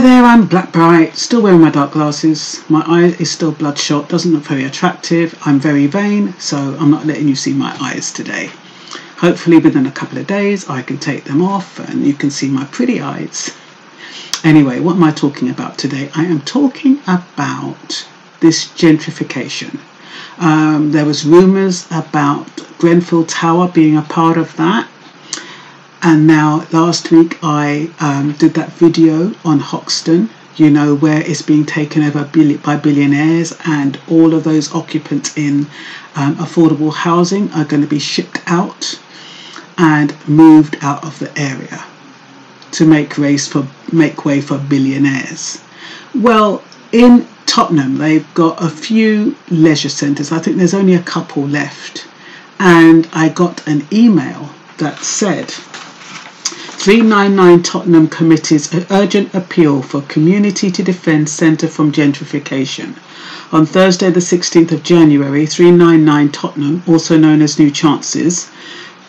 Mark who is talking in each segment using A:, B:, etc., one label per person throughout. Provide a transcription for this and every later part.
A: Hi there, I'm Black Bright, still wearing my dark glasses. My eye is still bloodshot, doesn't look very attractive. I'm very vain, so I'm not letting you see my eyes today. Hopefully, within a couple of days, I can take them off and you can see my pretty eyes. Anyway, what am I talking about today? I am talking about this gentrification. Um, there was rumours about Grenfell Tower being a part of that and now last week I um, did that video on Hoxton, you know, where it's being taken over by billionaires and all of those occupants in um, affordable housing are going to be shipped out and moved out of the area to make race for make way for billionaires. Well, in Tottenham, they've got a few leisure centres. I think there's only a couple left. And I got an email that said 399 Tottenham Committee's urgent appeal for Community to Defend Centre from Gentrification. On Thursday, the 16th of January, 399 Tottenham, also known as New Chances,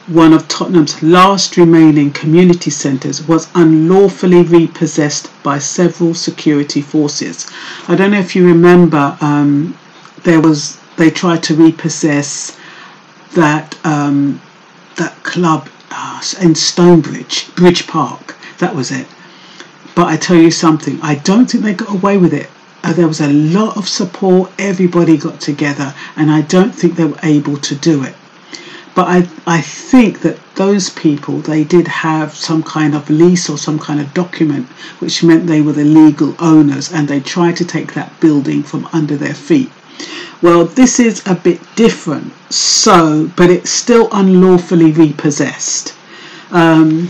A: one of Tottenham's last remaining community centres, was unlawfully repossessed by several security forces. I don't know if you remember, um, there was they tried to repossess that um, that club uh, in Stonebridge, Bridge Park. That was it. But I tell you something, I don't think they got away with it. Uh, there was a lot of support, everybody got together, and I don't think they were able to do it. But I, I think that those people, they did have some kind of lease or some kind of document, which meant they were the legal owners, and they tried to take that building from under their feet. Well, this is a bit different, so, but it's still unlawfully repossessed. Um,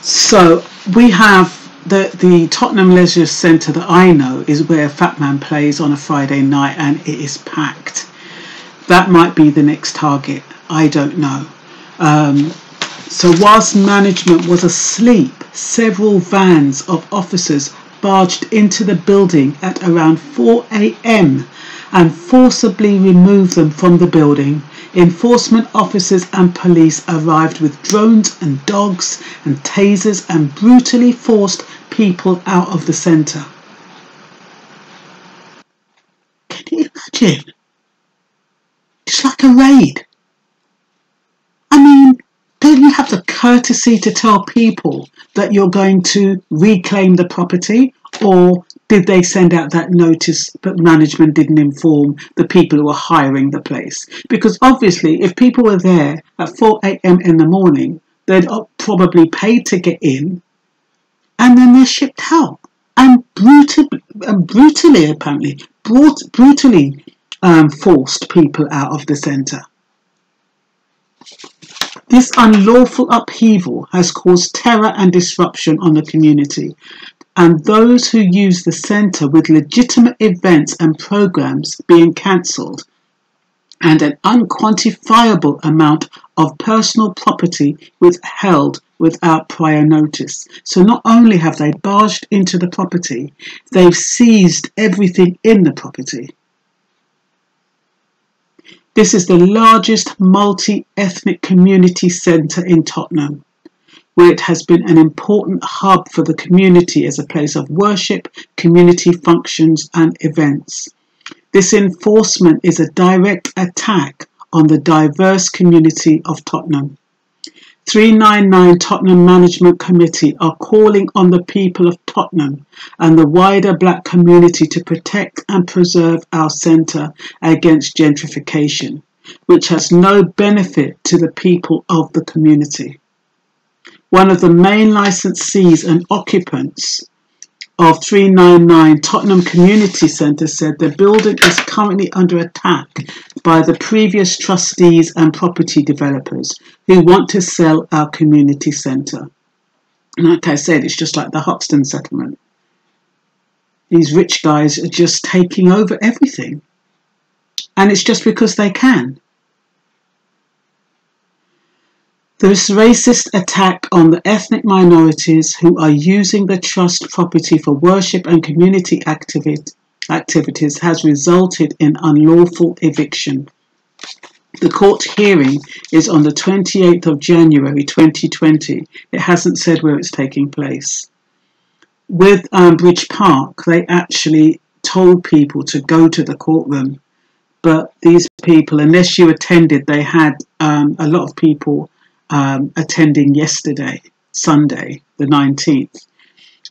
A: so we have the the Tottenham Leisure Centre that I know is where Fat Man plays on a Friday night, and it is packed. That might be the next target. I don't know. Um, so whilst management was asleep, several vans of officers barged into the building at around 4 a.m. and forcibly removed them from the building. Enforcement officers and police arrived with drones and dogs and tasers and brutally forced people out of the centre. Can you imagine? It's like a raid. You have the courtesy to tell people that you're going to reclaim the property? Or did they send out that notice but management didn't inform the people who were hiring the place? Because obviously, if people were there at 4 a.m. in the morning, they'd probably paid to get in and then they're shipped out. And brutally, brutally apparently, brought, brutally um, forced people out of the centre. This unlawful upheaval has caused terror and disruption on the community, and those who use the centre with legitimate events and programs being cancelled, and an unquantifiable amount of personal property withheld without prior notice. So not only have they barged into the property, they've seized everything in the property. This is the largest multi-ethnic community centre in Tottenham, where it has been an important hub for the community as a place of worship, community functions and events. This enforcement is a direct attack on the diverse community of Tottenham. 399 Tottenham Management Committee are calling on the people of Tottenham and the wider black community to protect and preserve our centre against gentrification, which has no benefit to the people of the community. One of the main licensees and occupants of 399 Tottenham Community Centre said the building is currently under attack by the previous trustees and property developers who want to sell our community centre. Like I said, it's just like the Hoxton settlement. These rich guys are just taking over everything. And it's just because they can. This racist attack on the ethnic minorities who are using the trust property for worship and community activities has resulted in unlawful eviction. The court hearing is on the 28th of January 2020. It hasn't said where it's taking place. with um, Bridge Park, they actually told people to go to the courtroom. But these people, unless you attended, they had um, a lot of people um, attending yesterday, Sunday, the 19th.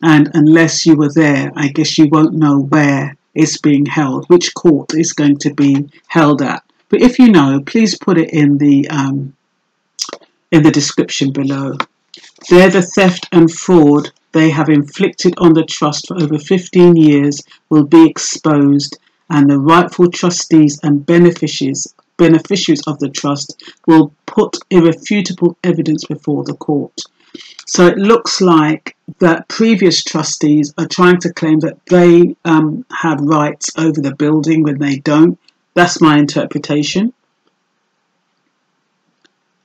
A: And unless you were there, I guess you won't know where it's being held, which court is going to be held at. But if you know, please put it in the um, in the description below. There, the theft and fraud they have inflicted on the trust for over 15 years will be exposed, and the rightful trustees and beneficiaries beneficiaries of the trust will put irrefutable evidence before the court. So it looks like that previous trustees are trying to claim that they um, have rights over the building when they don't. That's my interpretation.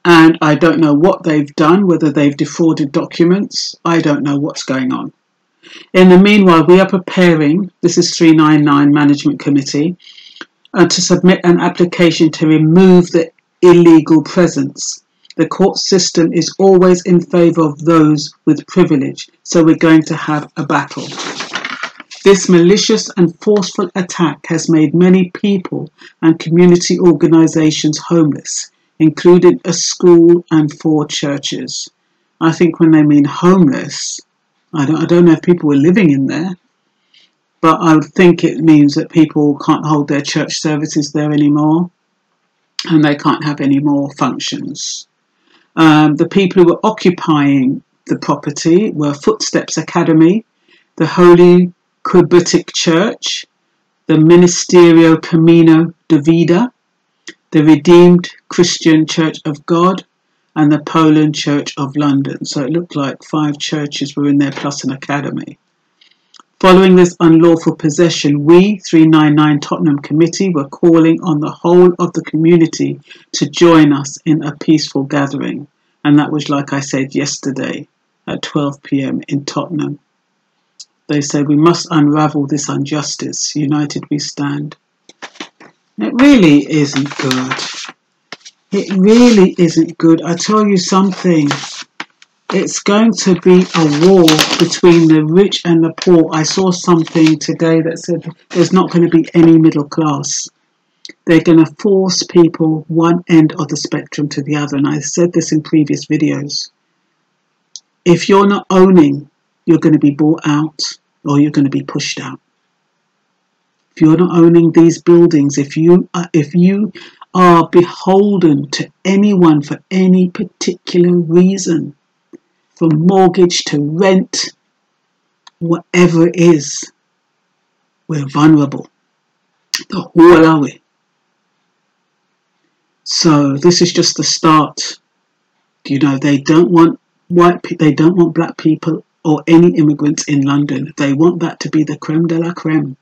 A: And I don't know what they've done, whether they've defrauded documents. I don't know what's going on. In the meanwhile, we are preparing, this is 399 Management Committee, uh, to submit an application to remove the illegal presence. The court system is always in favour of those with privilege, so we're going to have a battle. This malicious and forceful attack has made many people and community organisations homeless, including a school and four churches. I think when they mean homeless, I don't, I don't know if people were living in there, but I think it means that people can't hold their church services there anymore and they can't have any more functions. Um, the people who were occupying the property were Footsteps Academy, the Holy Quibustic Church, the Ministerio Camino de Vida, the Redeemed Christian Church of God, and the Poland Church of London. So it looked like five churches were in there plus an academy. Following this unlawful possession, we, 399 Tottenham Committee, were calling on the whole of the community to join us in a peaceful gathering. And that was, like I said yesterday, at 12 pm in Tottenham. They said, We must unravel this injustice. United we stand. It really isn't good. It really isn't good. I tell you something it's going to be a war between the rich and the poor. I saw something today that said there's not going to be any middle class. They're going to force people one end of the spectrum to the other. And I said this in previous videos. If you're not owning, you're going to be bought out or you're going to be pushed out. If you're not owning these buildings, if you are, if you are beholden to anyone for any particular reason, from mortgage to rent, whatever it is, we're vulnerable. The whole are we? So this is just the start. You know, they don't want white they don't want black people or any immigrants in London. They want that to be the creme de la creme.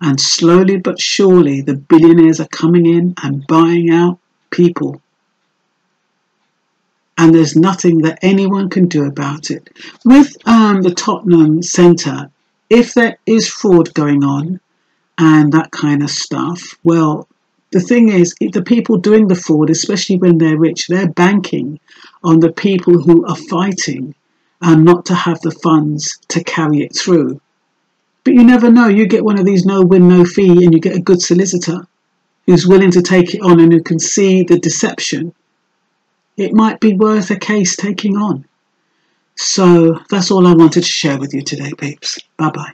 A: And slowly but surely, the billionaires are coming in and buying out people and there's nothing that anyone can do about it. With um, the Tottenham Centre, if there is fraud going on and that kind of stuff, well, the thing is, the people doing the fraud, especially when they're rich, they're banking on the people who are fighting and not to have the funds to carry it through. But you never know. You get one of these no win, no fee, and you get a good solicitor who's willing to take it on and who can see the deception it might be worth a case taking on. So that's all I wanted to share with you today, peeps. Bye bye.